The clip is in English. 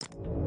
you